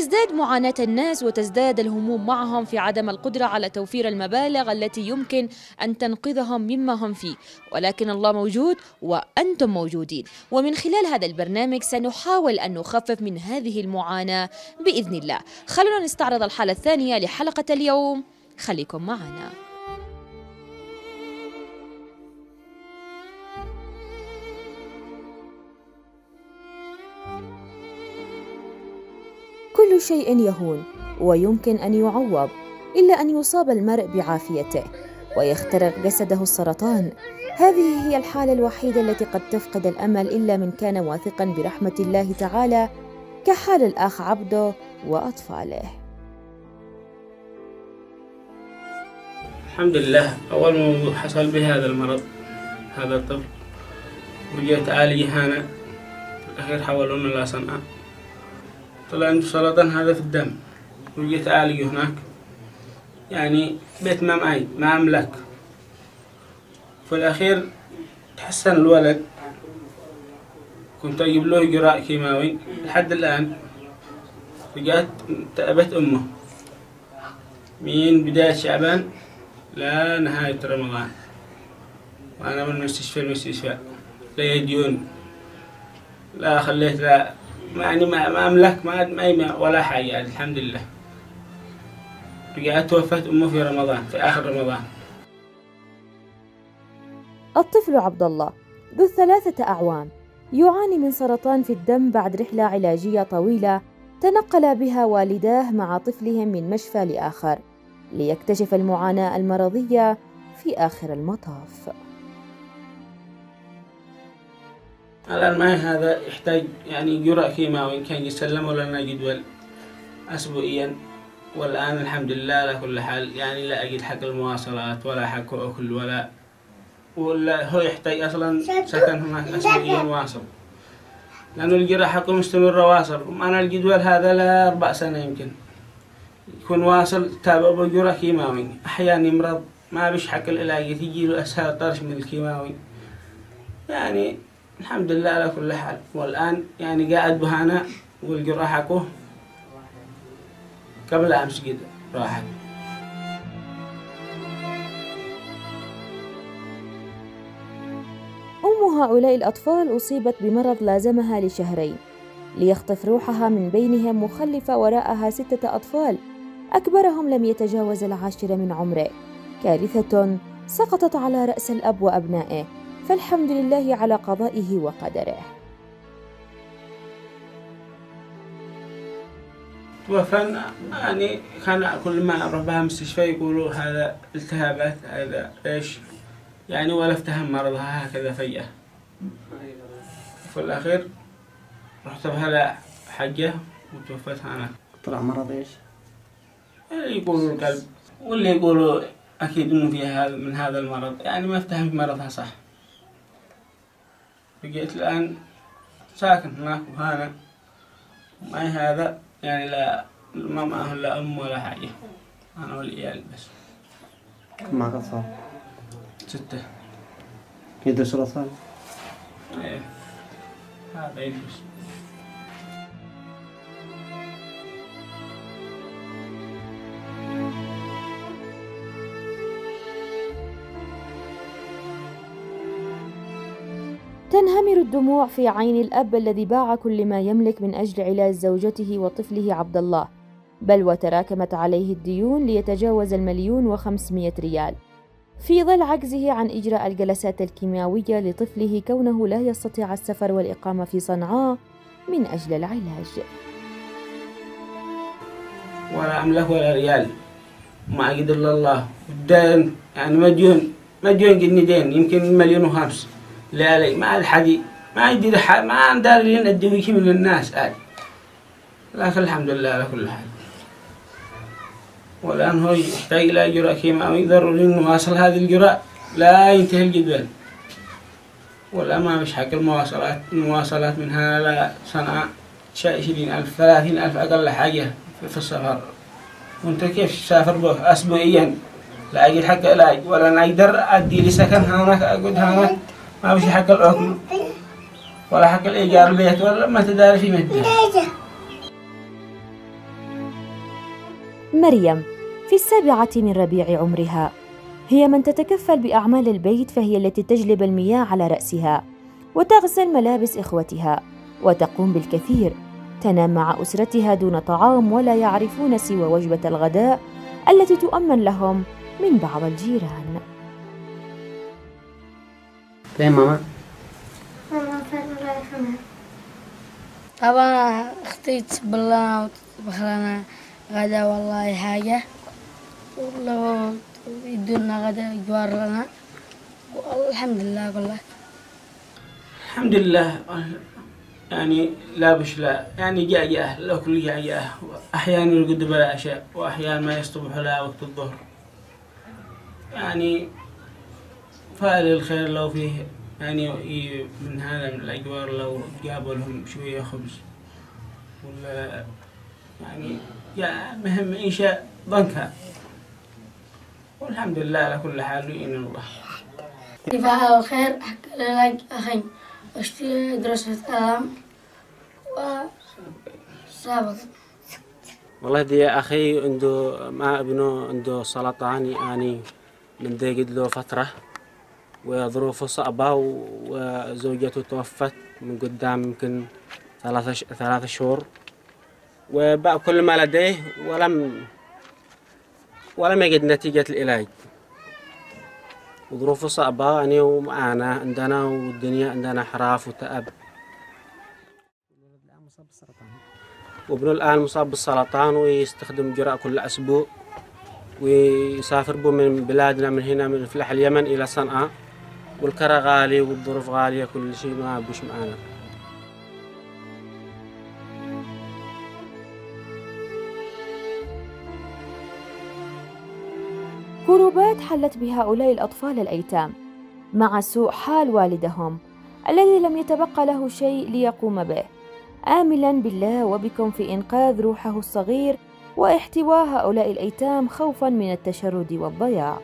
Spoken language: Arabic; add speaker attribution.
Speaker 1: تزداد معاناة الناس وتزداد الهموم معهم في عدم القدرة على توفير المبالغ التي يمكن أن تنقذهم مما هم فيه. ولكن الله موجود وأنتم موجودين. ومن خلال هذا البرنامج سنحاول أن نخفف من هذه المعاناة بإذن الله. خلونا نستعرض الحالة الثانية لحلقة اليوم. خليكم معنا. شيء يهون ويمكن أن يعوض إلا أن يصاب المرء بعافيته ويخترق جسده السرطان. هذه هي الحالة الوحيدة التي قد تفقد الأمل إلا من كان واثقا برحمة الله تعالى كحال الأخ عبده وأطفاله.
Speaker 2: الحمد لله. أول ما حصل بي هذا المرض هذا الطفل وجيت أعالج هنا الأخير حولونا إلى صنعاء طلع عنده سرطان هذا في الدم. وجيت أعالجه هناك. يعني بيت ما معي ما أملك. في الأخير تحسن الولد. كنت أجيب له جراء كيماوي. لحد الآن رجعت تأبت أمه. من بداية شعبان لا نهاية رمضان. وأنا من مستشفى المستشفى لا ديون لا خليت لا يعني ما, أملك ما ما ولا حاجة. الحمد لله رجعت توفت أمه في رمضان في آخر رمضان.
Speaker 1: الطفل عبد الله ذو الثلاثة أعوام يعاني من سرطان في الدم بعد رحلة علاجية طويلة تنقل بها والداه مع طفلهم من مشفى لآخر ليكتشف المعاناة المرضية في آخر المطاف.
Speaker 2: الآن معي هذا يحتاج يعني جرعة كيماوي كان يسلموا لنا جدول أسبوعيا. والآن الحمد لله على كل حال. يعني لا أجد حق المواصلات ولا حق أكل ولا ولا هو يحتاج أصلا سكن هناك أسبوعيا واصل. لأنه الجرعة حقه مستمرة واصل. أنا الجدول هذا لأربع سنة يمكن. يكون واصل تابع بجرعة كيماوي. أحيانا يمرض ما بيش حق العلاج. تيجي له أسهل طرش من الكيماوي. يعني الحمد لله على كل حال. والآن يعني قاعد بهانا والجرعة حقه قبل أمس كده راحت
Speaker 1: أم هؤلاء الأطفال أصيبت بمرض لازمها لشهرين ليخطف روحها من بينهم مخلفة وراءها ستة أطفال. أكبرهم لم يتجاوز العاشر من عمره. كارثة سقطت على رأس الأب وأبنائه. فالحمد لله على قضائه وقدره.
Speaker 2: توفى يعني كان كل ما أروح بها مستشفى يقولوا هذا التهابات هذا إيش؟ يعني ولا افتهم مرضها هكذا فجأة في الأخير رحت بها حجة وتوفت أنا.
Speaker 3: طلع مرض إيش؟
Speaker 2: اللي يقولوا القلب واللي يقولوا أكيد إنه فيها من هذا المرض. يعني ما افتهم مرضها صح. بقيت الآن ساكن هناك وهنا معي هذا يعني لا ما معه لا أم ولا حاجة. أنا والعيال بس.
Speaker 3: كم معك أطفال؟
Speaker 2: ستة.
Speaker 3: يدرسوا الأطفال؟
Speaker 2: إيه. هذا يدرس
Speaker 1: تنهمر الدموع في عين الأب الذي باع كل ما يملك من أجل علاج زوجته وطفله عبد الله بل وتراكمت عليه الديون ليتجاوز المليون وخمسمائة ريال. في ظل عجزه عن إجراء الجلسات الكيميائية لطفله كونه لا يستطيع السفر والإقامة في صنعاء من أجل العلاج.
Speaker 2: ولا أملك ولا ريال. ما أقدر الله. الدين يعني مديون مديون جني دين يمكن مليون وخمس. لا لي ما الحدي ما ح- ما عندنا لين أدوي من الناس آل لكن الحمد لله على كل حال. والآن هو يحتاج إلى جرعة كيماوي ضروري إنه واصل هذه الجرعة لا ينتهي الجدول. والآن ما فيش حق المواصلات المواصلات من هنا لا شيء عشرين ألف ثلاثين ألف أقل حاجة في- السفر. وأنت كيف تسافر به؟ أسبوعيا. لا أجد حق علاج. ولا أنا أقدر أدي لي سكن هناك أقعد هناك. ما فيش حق الأكل. ولا حق الإيجار البيت ولا ما تداري في مدة.
Speaker 1: مريم في السابعة من ربيع عمرها هي من تتكفل بأعمال البيت فهي التي تجلب المياه على رأسها وتغسل ملابس إخوتها وتقوم بالكثير تنام مع أسرتها دون طعام ولا يعرفون سوى وجبة الغداء التي تؤمن لهم من بعض الجيران.
Speaker 3: فين ماما؟
Speaker 4: ماما فين الله يرحمها
Speaker 5: طبعا أختي تسب لنا وتطبخ لنا غدا والله حاجة. ولو يدونا غدا جوار لنا. والحمد لله كله
Speaker 2: الحمد لله يعني لا بش لا. يعني جاء جاء لو كل جاء جاء. أحيانا يرقد بلا أشياء وأحيانا ما يصطبح لها وقت الظهر. يعني فعل الخير لو فيه يعني ي- من هذا من الأجوار لو جابوا لهم شوية خبز؟ ولا يعني جاء مهم إنشاء بنكها والحمد لله على كل حال يعين الله.
Speaker 5: فعل الخير حق لك أخي واشتري دراسة ألم وسابق.
Speaker 6: والله دي أخي عنده مع ابنه عنده سرطان يعني من ذي قد له فترة. وظروفه صعبة وزوجته توفت من قدام يمكن ثلاثة شهور. وباع كل ما لديه ولم ولم يجد نتيجة العلاج. وظروفه صعبة يعني ومعانا عندنا والدنيا عندنا حراف وتعب وابنه الآن مصاب بالسرطان ويستخدم جراء كل أسبوع. ويسافر به من بلادنا من هنا من فلاح اليمن إلى صنعاء. والكرة غالي والظروف غالية كل شيء ما بوش معانا.
Speaker 1: كروبات حلت بهؤلاء الأطفال الأيتام مع سوء حال والدهم الذي لم يتبقى له شيء ليقوم به. آملا بالله وبكم في إنقاذ روحه الصغير واحتواء هؤلاء الأيتام خوفا من التشرد والضياع.